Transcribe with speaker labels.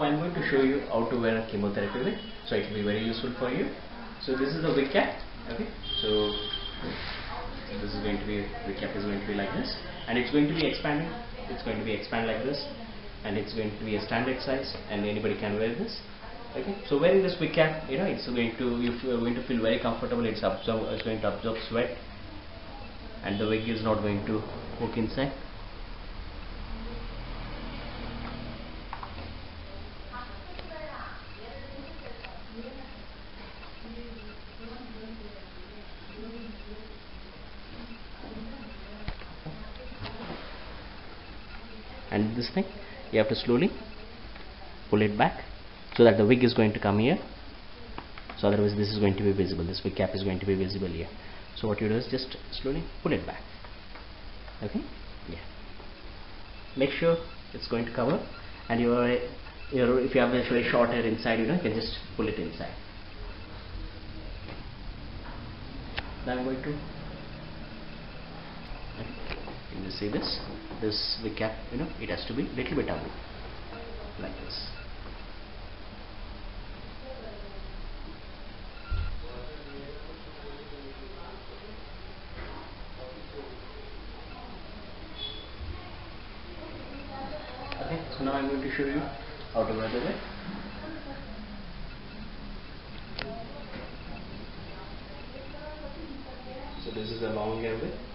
Speaker 1: I'm going to show you how to wear a chemotherapy wig so it will be very useful for you. So this is the wig cap okay? So this is going to be wig cap is going to be like this and it's going to be expanding. It's going to be expand like this and it's going to be a standard size and anybody can wear this okay? So wearing this wig cap you know it's going to you are going to feel very comfortable it's absorb it's going to absorb sweat and the wig is not going to hook inside and this thing you have to slowly pull it back so that the wig is going to come here. So otherwise this is going to be visible. This wig cap is going to be visible here. So what you do is just slowly pull it back. Okay? Yeah. Make sure it's going to cover and your your if you have a very short hair inside you know you can just pull it inside. Now I'm going to see this this the cap you know it has to be little bit above like this. Okay so now I'm going to show you how to wear the wig so this is a long wig